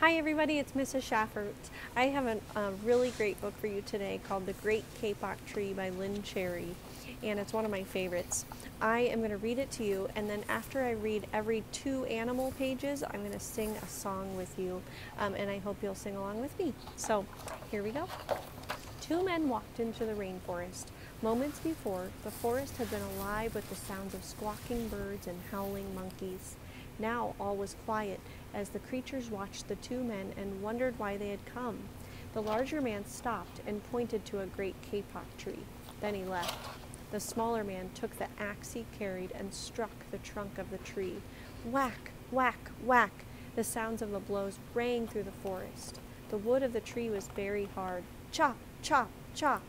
Hi everybody, it's Mrs. Schaffart. I have a, really great book for you today called The Great Kapok Tree by Lynne Cherry, and it's one of my favorites. I am going to read it to you, and then after I read every two animal pages, I'm going to sing a song with you, um, and I hope you'll sing along with me. So, here we go. Two men walked into the rainforest. Moments before, the forest had been alive with the sounds of squawking birds and howling monkeys. Now all was quiet as the creatures watched the two men and wondered why they had come. The larger man stopped and pointed to a great kapok tree. Then he left. The smaller man took the axe he carried and struck the trunk of the tree. Whack, whack, whack! The sounds of the blows rang through the forest. The wood of the tree was very hard. Chop, chop, chop!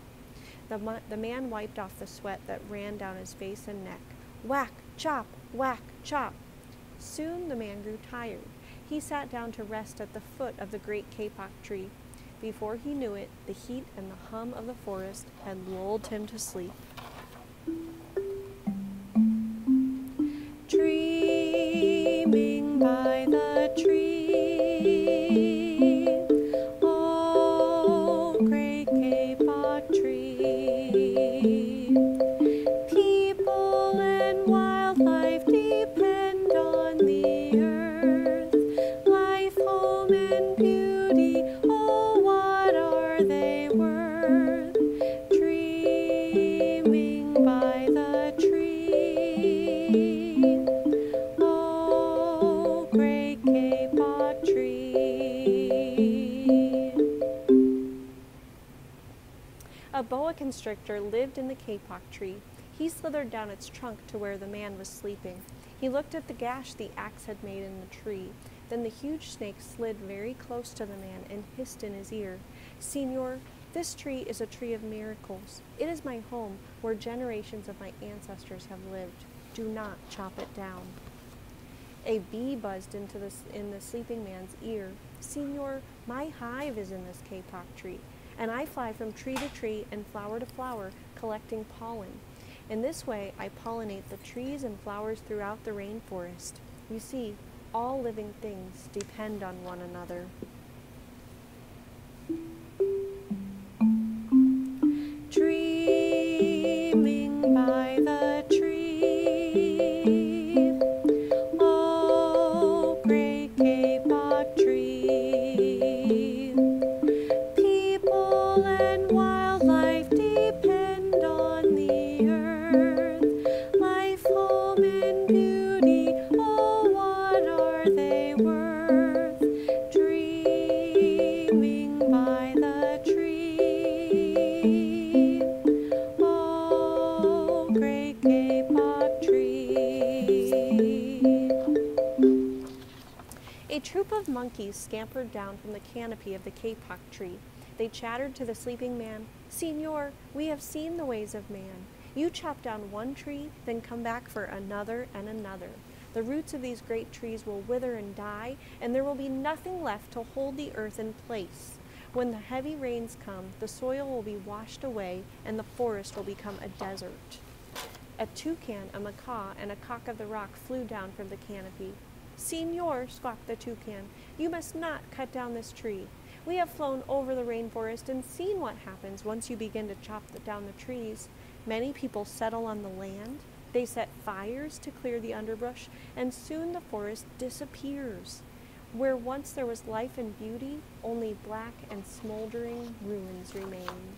The, the man wiped off the sweat that ran down his face and neck. Whack, chop, whack, chop! Soon the man grew tired. He sat down to rest at the foot of the great kapok tree. Before he knew it, the heat and the hum of the forest had lulled him to sleep. Dreaming by the tree, they worth? Dreaming by the tree, oh, great tree. A boa constrictor lived in the kapok tree. He slithered down its trunk to where the man was sleeping. He looked at the gash the axe had made in the tree. Then the huge snake slid very close to the man and hissed in his ear, Senor, this tree is a tree of miracles. It is my home where generations of my ancestors have lived. Do not chop it down. A bee buzzed into the, in the sleeping man's ear. Senor, my hive is in this kapok tree, and I fly from tree to tree and flower to flower, collecting pollen. In this way, I pollinate the trees and flowers throughout the rainforest. You see, all living things depend on one another. By the tree, oh great kapok tree. People troop of monkeys scampered down from the canopy of the kapok tree. They chattered to the sleeping man, Senor, we have seen the ways of man. You chop down one tree, then come back for another and another. The roots of these great trees will wither and die, and there will be nothing left to hold the earth in place. When the heavy rains come, the soil will be washed away, and the forest will become a desert. A toucan, a macaw, and a cock of the rock flew down from the canopy. Senor, squawked the toucan, you must not cut down this tree. We have flown over the rainforest and seen what happens once you begin to chop the, down the trees. Many people settle on the land. They set fires to clear the underbrush, and soon the forest disappears. Where once there was life and beauty, only black and smoldering ruins remain.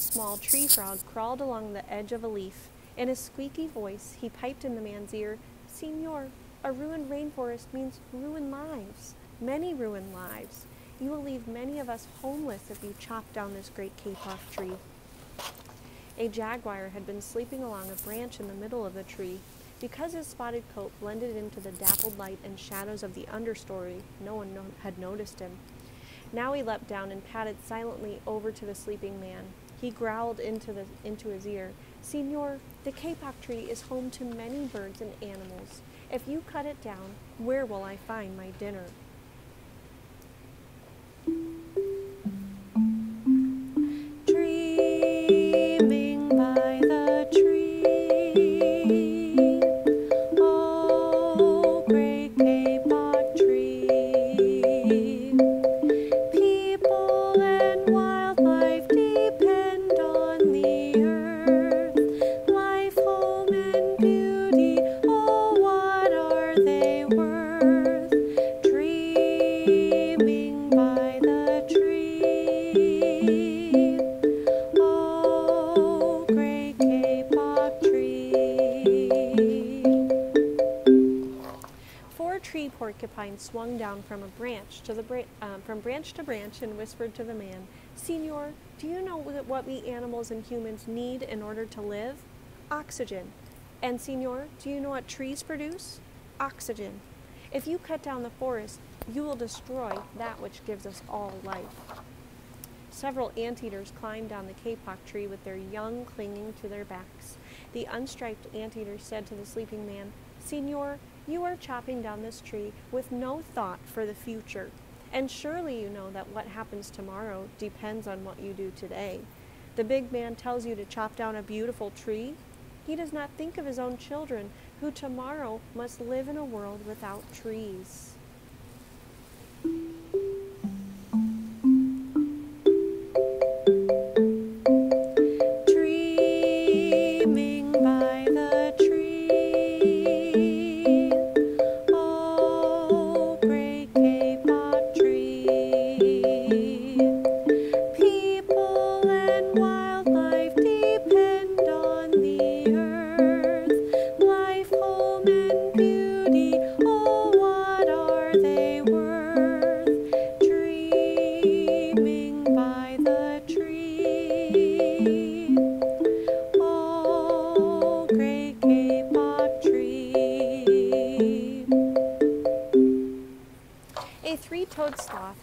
Small tree frog crawled along the edge of a leaf. In a squeaky voice, he piped in the man's ear, Senor, A ruined rainforest means ruined lives, many ruined lives. You will leave many of us homeless if you chop down this great kapok tree. A jaguar had been sleeping along a branch in the middle of the tree. Because his spotted coat blended into the dappled light and shadows of the understory, no one no- had noticed him. Now he leapt down and padded silently over to the sleeping man. He growled into, the, into his ear, Signor, the kapok tree is home to many birds and animals. If you cut it down, where will I find my dinner? Tree porcupine swung down from a branch to the bra- um, from branch to branch and whispered to the man, "Senor, do you know what we animals and humans need in order to live? Oxygen. And Senor, do you know what trees produce? Oxygen. If you cut down the forest, you will destroy that which gives us all life." Several anteaters climbed down the kapok tree with their young clinging to their backs. The unstriped anteater said to the sleeping man, Senor, you are chopping down this tree with no thought for the future. And surely you know that what happens tomorrow depends on what you do today. The big man tells you to chop down a beautiful tree. He does not think of his own children, who tomorrow must live in a world without trees.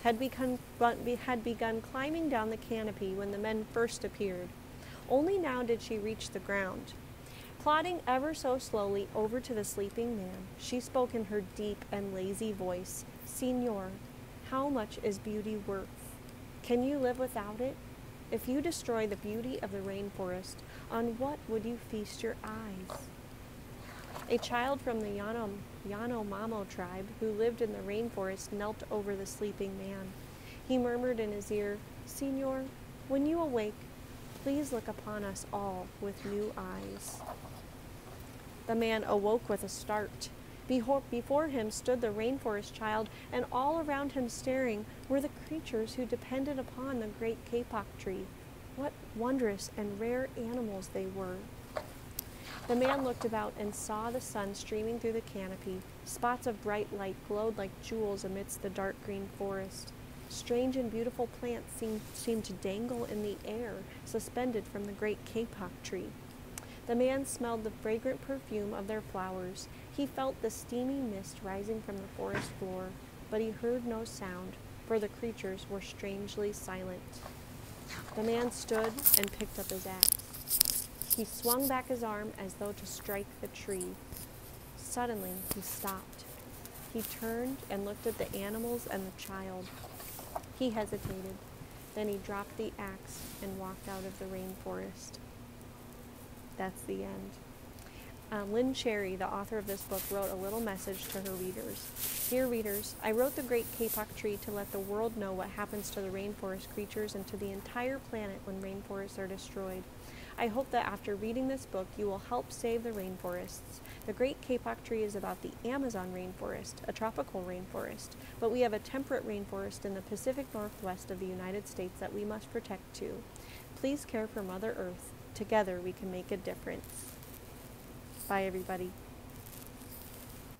Had begun, had begun climbing down the canopy when the men first appeared. Only now did she reach the ground. Plodding ever so slowly over to the sleeping man, she spoke in her deep and lazy voice, Signor, how much is beauty worth? Can you live without it? If you destroy the beauty of the rainforest, on what would you feast your eyes? A child from the Yano, Yanomamo tribe who lived in the rainforest knelt over the sleeping man. He murmured in his ear, Senor, when you awake, please look upon us all with new eyes. The man awoke with a start. Before him stood the rainforest child, and all around him staring were the creatures who depended upon the great kapok tree. What wondrous and rare animals they were. The man looked about and saw the sun streaming through the canopy. Spots of bright light glowed like jewels amidst the dark green forest. Strange and beautiful plants seemed, seemed to dangle in the air, suspended from the great kapok tree. The man smelled the fragrant perfume of their flowers. He felt the steamy mist rising from the forest floor, but he heard no sound, for the creatures were strangely silent. The man stood and picked up his axe. He swung back his arm as though to strike the tree. Suddenly, he stopped. He turned and looked at the animals and the child. He hesitated. Then he dropped the axe and walked out of the rainforest. That's the end. Uh, Lynne Cherry, the author of this book, wrote a little message to her readers. Dear readers, I wrote The Great Kapok Tree to let the world know what happens to the rainforest creatures and to the entire planet when rainforests are destroyed. I hope that after reading this book, you will help save the rainforests. The Great Kapok Tree is about the Amazon rainforest, a tropical rainforest, but we have a temperate rainforest in the Pacific Northwest of the United States that we must protect too. Please care for Mother Earth. Together we can make a difference. Bye, everybody.